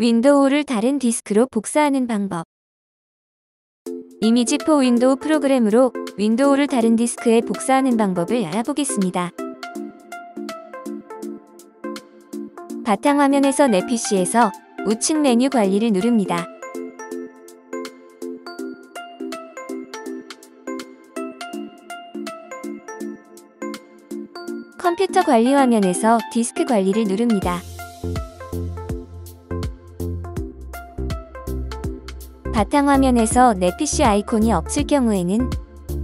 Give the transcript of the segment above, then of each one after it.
윈도우를 다른 디스크로 복사하는 방법 Image for Windows 프로그램으로 윈도우를 다른 디스크에 복사하는 방법을 알아보겠습니다. 바탕화면에서 내 PC에서 우측 메뉴 관리를 누릅니다. 컴퓨터 관리 화면에서 디스크 관리를 누릅니다. 바탕화면에서 내 PC 아이콘이 없을 경우에는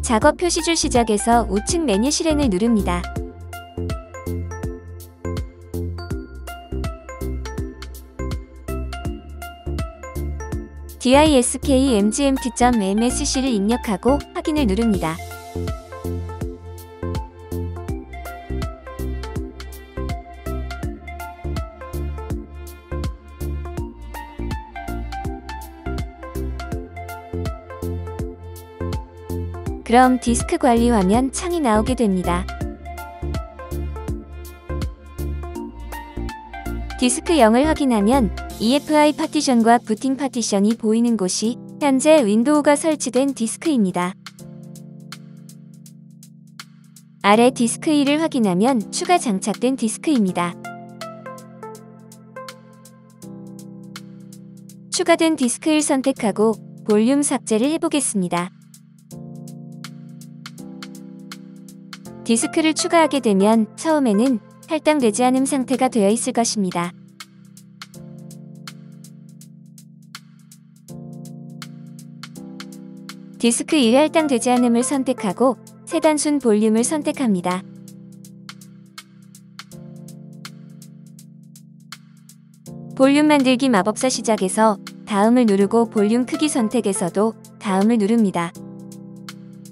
작업 표시줄 시작에서 우측 메뉴 실행을 누릅니다. diskmgmt.msc를 입력하고 확인을 누릅니다. 그럼 디스크 관리 화면 창이 나오게 됩니다. 디스크 0을 확인하면 EFI 파티션과 부팅 파티션이 보이는 곳이 현재 윈도우가 설치된 디스크입니다. 아래 디스크 2를 확인하면 추가 장착된 디스크입니다. 추가된 디스크를 선택하고 볼륨 삭제를 해보겠습니다. 디스크를 추가하게 되면 처음에는 할당되지 않은 상태가 되어 있을 것입니다. 디스크 1 할당되지 않음을 선택하고 새 단순 볼륨을 선택합니다. 볼륨 만들기 마법사 시작에서 다음을 누르고 볼륨 크기 선택에서도 다음을 누릅니다.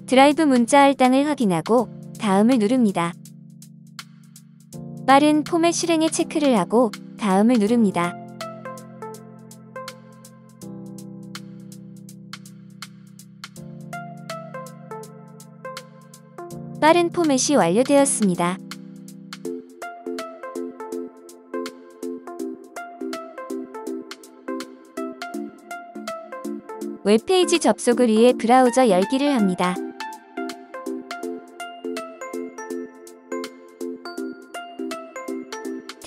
드라이브 문자 할당을 확인하고 다음을 누릅니다. 빠른 포맷 실행에 체크를 하고 다음을 누릅니다. 빠른 포맷이 완료되었습니다. 웹페이지 접속을 위해 브라우저 열기를 합니다.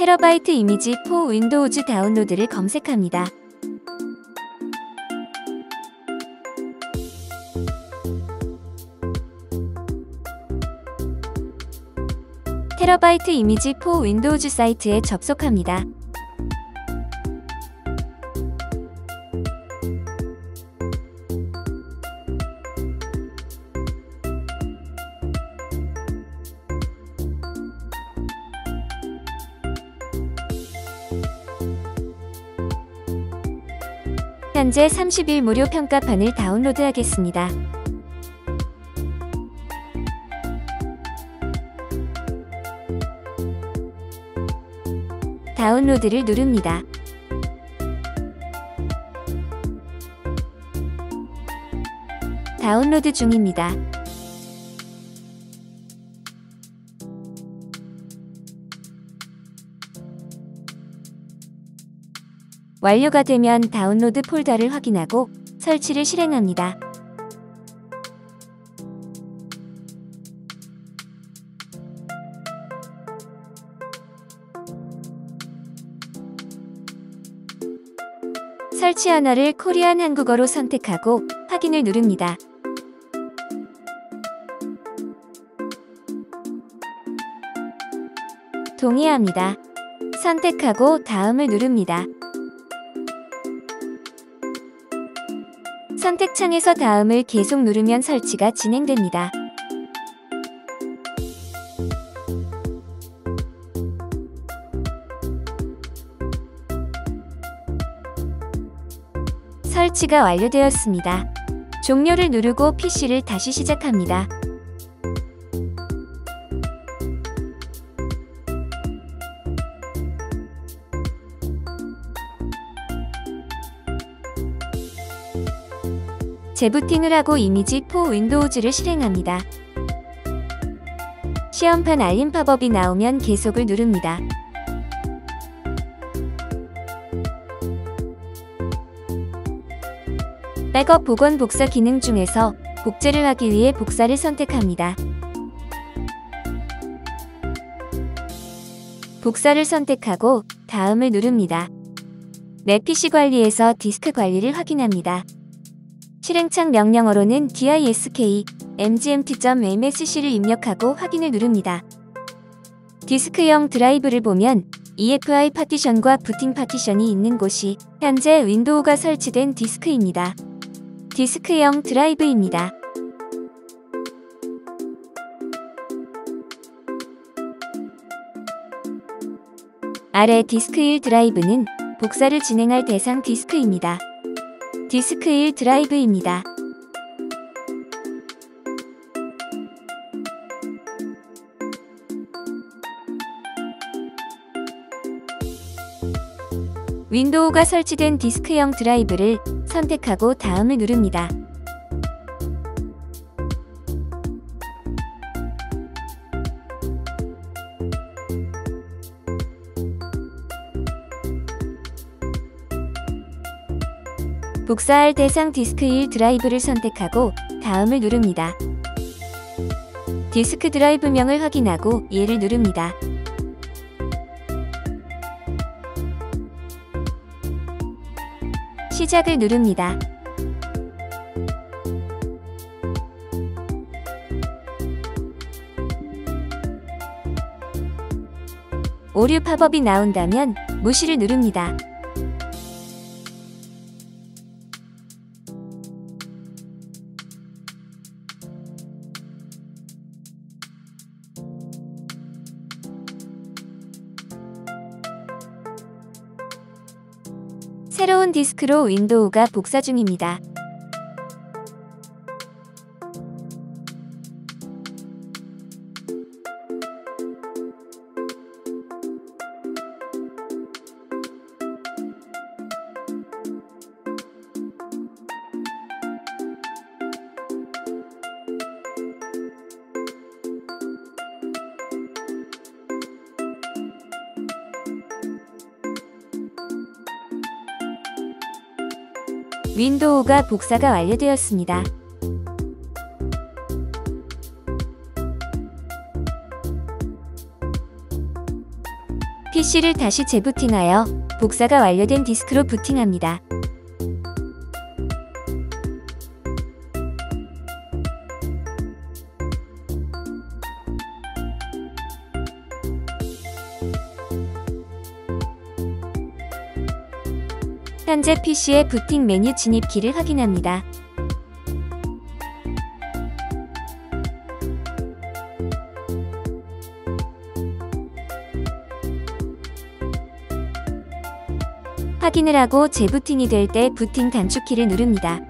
테러바이트 이미지 4 윈도우즈 다운로드를 검색합니다. 테러바이트 이미지 4 윈도우즈 사이트에 접속합니다. 현재 30일 무료 평가판을 다운로드하겠습니다. 다운로드를 누릅니다. 다운로드 중입니다. 완료가 되면 다운로드 폴더를 확인하고 설치를 실행합니다. 설치 언어를 코리안 한국어로 선택하고 확인을 누릅니다. 동의합니다. 선택하고 다음을 누릅니다. 선택창에서 다음을 계속 누르면 설치가 진행됩니다. 설치가 완료되었습니다. 종료를 누르고 PC를 다시 시작합니다. 재부팅을 하고 이미지 4 윈도우즈를 실행합니다. 시험판 알림 팝업이 나오면 계속을 누릅니다. 백업 복원 복사 기능 중에서 복제를 하기 위해 복사를 선택합니다. 복사를 선택하고 다음을 누릅니다. 내 PC 관리에서 디스크 관리를 확인합니다. 실행창 명령어로는 diskmgmt.msc를 입력하고 확인을 누릅니다. 디스크 0 드라이브를 보면 EFI 파티션과 부팅 파티션이 있는 곳이 현재 윈도우가 설치된 디스크입니다. 디스크 0 드라이브입니다. 아래 디스크 1 드라이브는 복사를 진행할 대상 디스크입니다. 디스크 1 드라이브입니다. 윈도우가 설치된 디스크 0 드라이브를 선택하고 다음을 누릅니다. 복사할 대상 디스크 1 드라이브를 선택하고 다음을 누릅니다. 디스크 드라이브명을 확인하고 얘를 누릅니다. 시작을 누릅니다. 오류 팝업이 나온다면 무시를 누릅니다. 새로운 디스크로 윈도우가 복사 중입니다. 윈도우가 복사가 완료되었습니다. PC를 다시 재부팅하여 복사가 완료된 디스크로 부팅합니다. 현재 PC의 부팅 메뉴 진입키를 확인합니다. 확인을 하고 재부팅이 될 때 부팅 단축키를 누릅니다.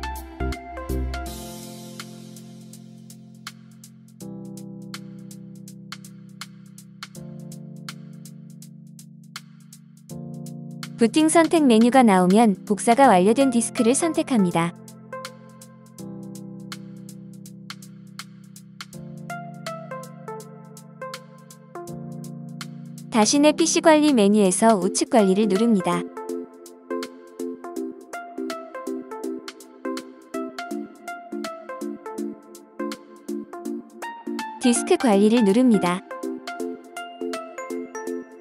부팅 선택 메뉴가 나오면 복사가 완료된 디스크를 선택합니다. 다시 내 PC 관리 메뉴에서 우측 관리를 누릅니다. 디스크 관리를 누릅니다.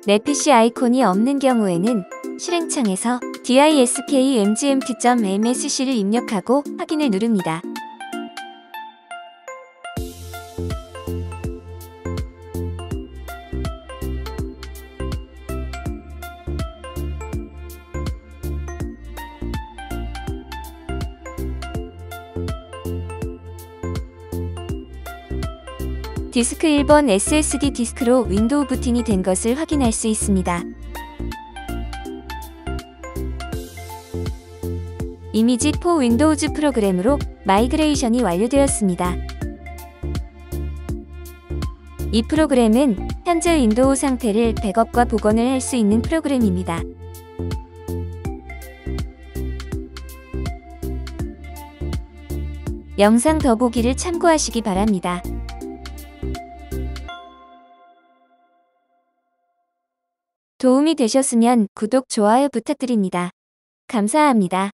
내 PC 아이콘이 없는 경우에는 실행창에서 disk-mgmt.msc를 입력하고 확인을 누릅니다. 디스크 1번 SSD 디스크로 윈도우 부팅이 된 것을 확인할 수 있습니다. Image for Windows 프로그램으로 마이그레이션이 완료되었습니다. 이 프로그램은 현재 윈도우 상태를 백업과 복원을 할 수 있는 프로그램입니다. 영상 더보기를 참고하시기 바랍니다. 도움이 되셨으면 구독, 좋아요 부탁드립니다. 감사합니다.